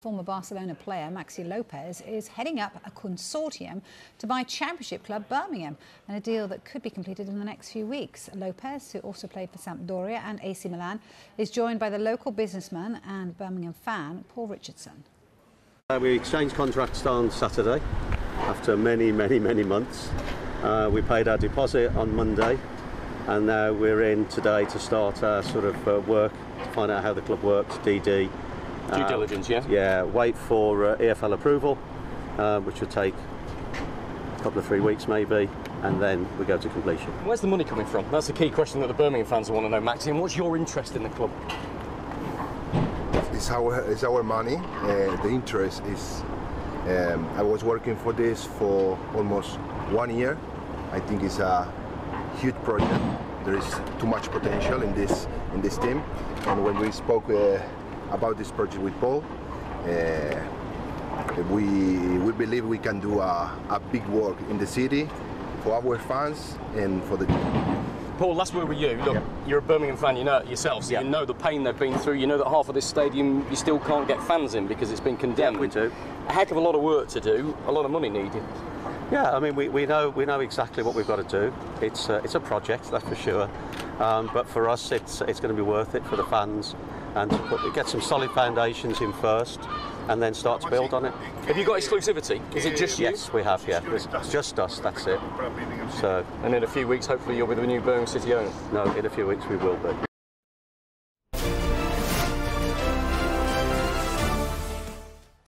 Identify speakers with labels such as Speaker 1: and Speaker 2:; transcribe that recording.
Speaker 1: Former Barcelona player Maxi Lopez is heading up a consortium to buy Championship club Birmingham, and a deal that could be completed in the next few weeks. Lopez, who also played for Sampdoria and AC Milan, is joined by the local businessman and Birmingham fan Paul Richardson.
Speaker 2: Uh, we exchanged contracts on Saturday after many, many, many months. Uh, we paid our deposit on Monday, and now we're in today to start our sort of uh, work to find out how the club works, DD
Speaker 3: Due diligence, yeah?
Speaker 2: Yeah, wait for uh, EFL approval, uh, which would take a couple of three weeks maybe, and then we go to completion.
Speaker 3: Where's the money coming from? That's the key question that the Birmingham fans want to know, Maxi. And what's your interest in the club?
Speaker 4: It's our, it's our money. Uh, the interest is. Um, I was working for this for almost one year. I think it's a huge project. There is too much potential in this in this team. And when we spoke uh, about this project with Paul. Uh, we, we believe we can do a, a big work in the city for our fans and for the team.
Speaker 3: Paul, last word with you. Look, yeah. you're a Birmingham fan, you know it yourself, so yeah. you know the pain they've been through. You know that half of this stadium you still can't get fans in because it's been condemned.
Speaker 2: Yeah, we do.
Speaker 3: A heck of a lot of work to do, a lot of money needed.
Speaker 2: Yeah, I mean, we, we know we know exactly what we've got to do. It's uh, it's a project, that's for sure. Um, but for us, it's it's going to be worth it for the fans and to put, get some solid foundations in first and then start to build on it.
Speaker 3: Have you got exclusivity? Is it just you?
Speaker 2: Yes, we have, yeah. It's just us, that's it. So,
Speaker 3: And in a few weeks, hopefully, you'll be the new Birmingham City owner?
Speaker 2: No, in a few weeks we will be.